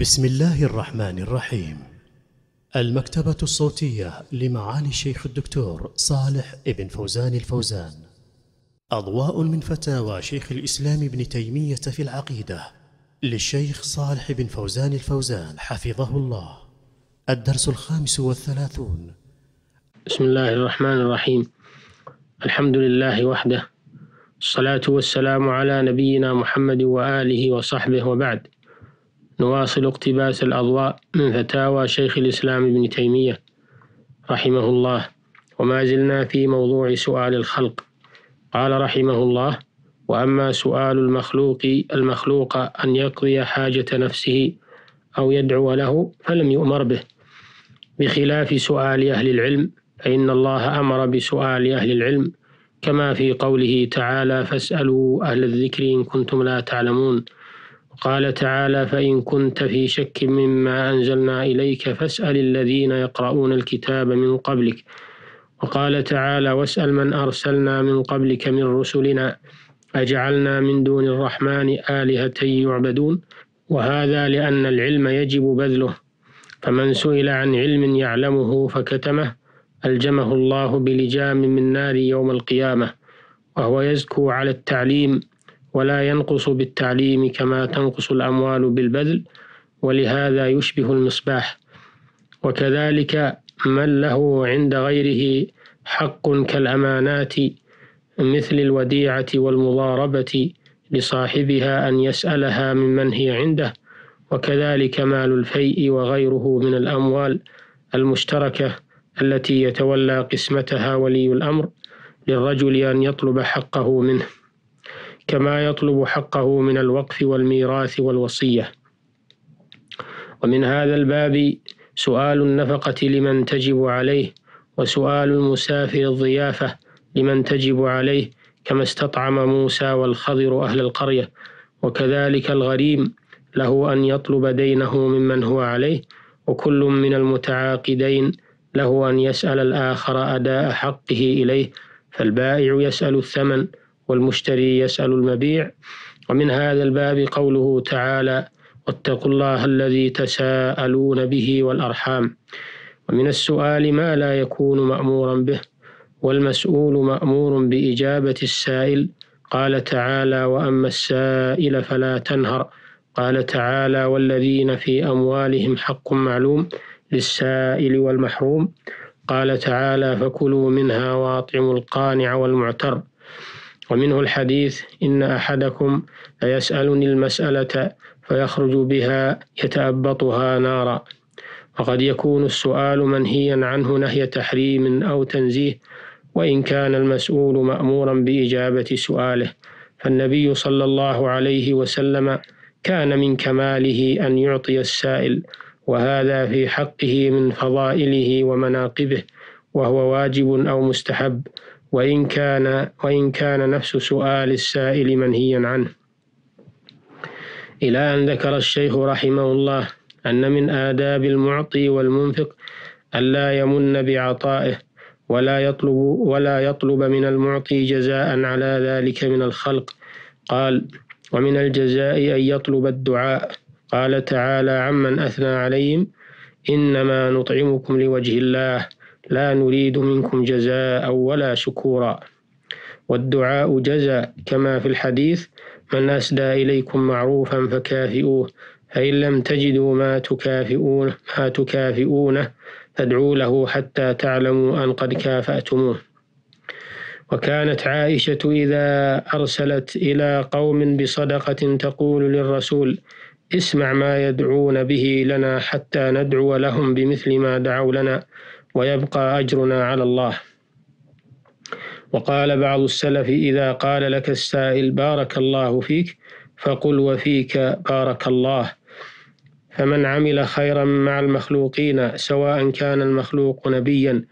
بسم الله الرحمن الرحيم. المكتبة الصوتية لمعالي الشيخ الدكتور صالح ابن فوزان الفوزان. أضواء من فتاوى شيخ الإسلام ابن تيمية في العقيدة للشيخ صالح بن فوزان الفوزان حفظه الله. الدرس الخامس والثلاثون. بسم الله الرحمن الرحيم. الحمد لله وحده. الصلاة والسلام على نبينا محمد وآله وصحبه وبعد. نواصل اقتباس الأضواء من فتاوى شيخ الإسلام ابن تيمية رحمه الله. وما زلنا في موضوع سؤال الخلق. قال رحمه الله وأما سؤال المخلوق المخلوق أن يقضي حاجة نفسه أو يدعو له فلم يؤمر به. بخلاف سؤال أهل العلم فإن الله أمر بسؤال أهل العلم. كما في قوله تعالى فاسألوا أهل الذكر إن كنتم لا تعلمون. قال تعالى فإن كنت في شك مما أنزلنا إليك فاسأل الذين يقرؤون الكتاب من قبلك. وقال تعالى واسأل من أرسلنا من قبلك من رسلنا أجعلنا من دون الرحمن آلهة يعبدون. وهذا لأن العلم يجب بذله. فمن سئل عن علم يعلمه فكتمه. ألجمه الله بلجام من نار يوم القيامة. وهو يزكو على التعليم ولا ينقص بالتعليم كما تنقص الأموال بالبذل ولهذا يشبه المصباح. وكذلك من له عند غيره حق كالأمانات مثل الوديعة والمضاربة لصاحبها أن يسألها ممن هي عنده. وكذلك مال الفيء وغيره من الأموال المشتركة التي يتولى قسمتها ولي الأمر للرجل أن يطلب حقه منه. كما يطلب حقه من الوقف والميراث والوصية. ومن هذا الباب سؤال النفقة لمن تجب عليه وسؤال المسافر الضيافة لمن تجب عليه كما استطعم موسى والخضر أهل القرية. وكذلك الغريم له أن يطلب دينه ممن هو عليه وكل من المتعاقدين له أن يسأل الآخر أداء حقه إليه. فالبائع يسأل الثمن والمشتري يسأل المبيع ومن هذا الباب قوله تعالى واتقوا الله الذي تساءلون به والأرحام. ومن السؤال ما لا يكون مأمورا به والمسؤول مأمور بإجابة السائل قال تعالى وأما السائل فلا تنهر. قال تعالى والذين في أموالهم حق معلوم للسائل والمحروم. قال تعالى فكلوا منها واطعموا القانع والمعتر. ومنه الحديث إن أحدكم ليسألني المسألة فيخرج بها يتأبطها نارا. وقد يكون السؤال منهيا عنه نهي تحريم أو تنزيه وإن كان المسؤول مأمورا بإجابة سؤاله. فالنبي صلى الله عليه وسلم كان من كماله أن يعطي السائل وهذا في حقه من فضائله ومناقبه وهو واجب أو مستحب. وإن كان وإن كان نفس سؤال السائل منهيا عنه. إلى أن ذكر الشيخ رحمه الله أن من آداب المعطي والمنفق ألا يمن بعطائه ولا يطلب ولا يطلب من المعطي جزاء على ذلك من الخلق. قال ومن الجزاء أن يطلب الدعاء. قال تعالى عمن أثنى عليهم إنما نطعمكم لوجه الله لا نريد منكم جزاء ولا شكورا. والدعاء جزاء كما في الحديث من أسدى إليكم معروفا فكافئوه فإن لم تجدوا ما تكافئون ما تكافئونه فادعوا له حتى تعلموا أن قد كافأتموه. وكانت عائشة إذا أرسلت إلى قوم بصدقة تقول للرسول اسمع ما يدعون به لنا حتى ندعو لهم بمثل ما دعوا لنا ويبقى أجرنا على الله. وقال بعض السلف إذا قال لك السائل بارك الله فيك فقل وفيك بارك الله. فمن عمل خيرا مع المخلوقين سواء كان المخلوق نبيا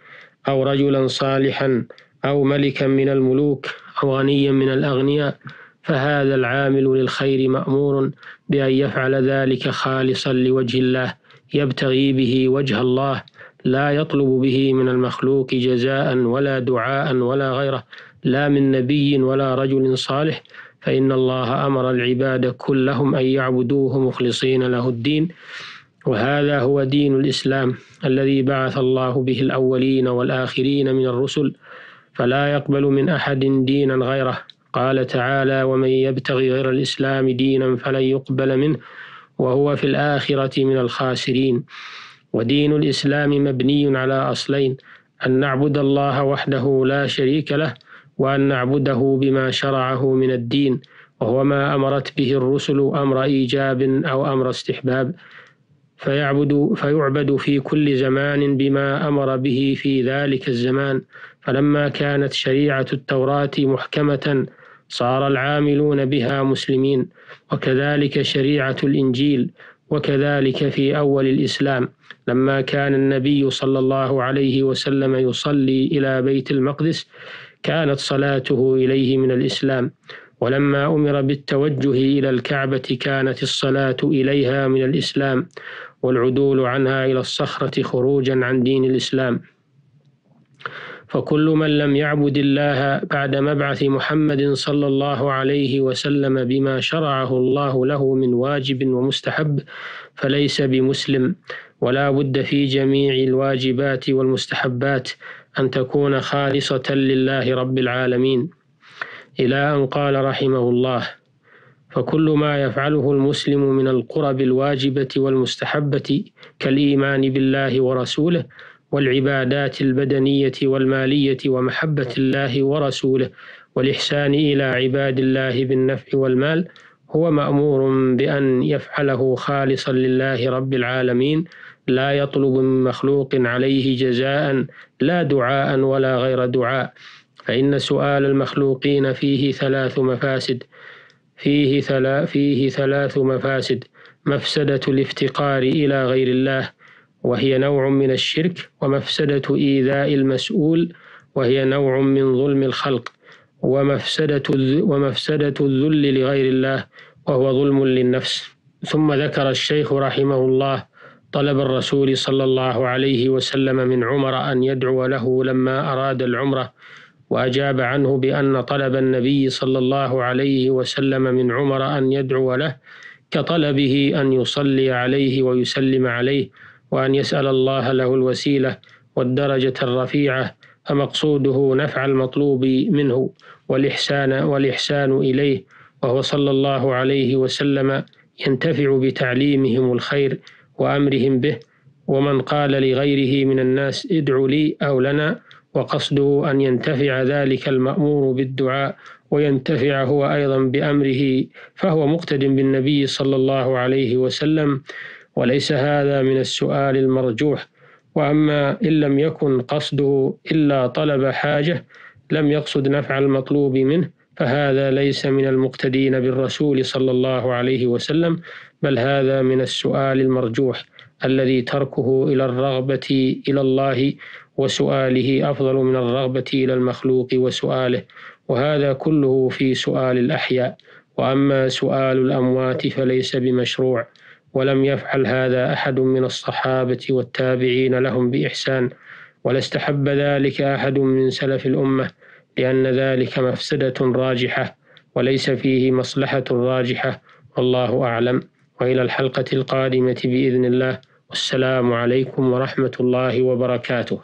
أو رجلا صالحا أو ملكا من الملوك أو غنيا من الأغنياء فهذا العامل للخير مأمور بأن يفعل ذلك خالصا لوجه الله يبتغي به وجه الله. لا يطلب به من المخلوق جزاء ولا دعاء ولا غيره لا من نبي ولا رجل صالح. فإن الله أمر العباد كلهم أن يعبدوه مخلصين له الدين. وهذا هو دين الإسلام الذي بعث الله به الأولين والآخرين من الرسل فلا يقبل من أحد دينا غيره. قال تعالى ومن يبتغي غير الإسلام دينا فلن يقبل منه وهو في الآخرة من الخاسرين ودين الإسلام مبني على أصلين أن نعبد الله وحده لا شريك له وأن نعبده بما شرعه من الدين وهو ما أمرت به الرسل أمر إيجاب أو أمر استحباب. فيعبد فيعبد في كل زمان بما أمر به في ذلك الزمان. فلما كانت شريعة التوراة محكمة صار العاملون بها مسلمين. وكذلك شريعة الإنجيل وكذلك في أول الإسلام لما كان النبي صلى الله عليه وسلم يصلي إلى بيت المقدس كانت صلاته إليه من الإسلام. ولما أمر بالتوجه إلى الكعبة كانت الصلاة إليها من الإسلام والعدول عنها إلى الصخرة خروجا عن دين الإسلام. فكل من لم يعبد الله بعد مبعث محمد صلى الله عليه وسلم بما شرعه الله له من واجب ومستحب فليس بمسلم. ولا بد في جميع الواجبات والمستحبات أن تكون خالصة لله رب العالمين. إلى أن قال رحمه الله فكل ما يفعله المسلم من القرب الواجبة والمستحبة كالإيمان بالله ورسوله والعبادات البدنية والمالية ومحبة الله ورسوله والإحسان إلى عباد الله بالنفع والمال هو مأمور بأن يفعله خالصا لله رب العالمين لا يطلب من مخلوق عليه جزاء لا دعاء ولا غير دعاء. فإن سؤال المخلوقين فيه ثلاث مفاسد فيه, ثلا فيه ثلاث مفاسد مفسدة الافتقار إلى غير الله وهي نوع من الشرك ومفسدة إيذاء المسؤول وهي نوع من ظلم الخلق ومفسدة ومفسدة الذل لغير الله وهو ظلم للنفس. ثم ذكر الشيخ رحمه الله طلب الرسول صلى الله عليه وسلم من عمر أن يدعو له لما أراد العمرة وأجاب عنه بأن طلب النبي صلى الله عليه وسلم من عمر أن يدعو له كطلبه أن يصلي عليه ويسلم عليه وأن يسأل الله له الوسيلة والدرجة الرفيعة فمقصوده نفع المطلوب منه والإحسان والإحسان إليه وهو صلى الله عليه وسلم ينتفع بتعليمهم الخير وأمرهم به ومن قال لغيره من الناس ادع لي أو لنا وقصده أن ينتفع ذلك المأمور بالدعاء وينتفع هو أيضا بأمره فهو مقتد بالنبي صلى الله عليه وسلم وليس هذا من السؤال المرجوح. وأما إن لم يكن قصده إلا طلب حاجة لم يقصد نفع المطلوب منه فهذا ليس من المقتدين بالرسول صلى الله عليه وسلم بل هذا من السؤال المرجوح الذي تركه إلى الرغبة إلى الله وسؤاله أفضل من الرغبة إلى المخلوق وسؤاله. وهذا كله في سؤال الأحياء. وأما سؤال الأموات فليس بمشروع. ولم يفعل هذا أحد من الصحابة والتابعين لهم بإحسان ولا استحب ذلك أحد من سلف الأمة لأن ذلك مفسدة راجحة وليس فيه مصلحة راجحة والله أعلم. وإلى الحلقة القادمة بإذن الله والسلام عليكم ورحمة الله وبركاته.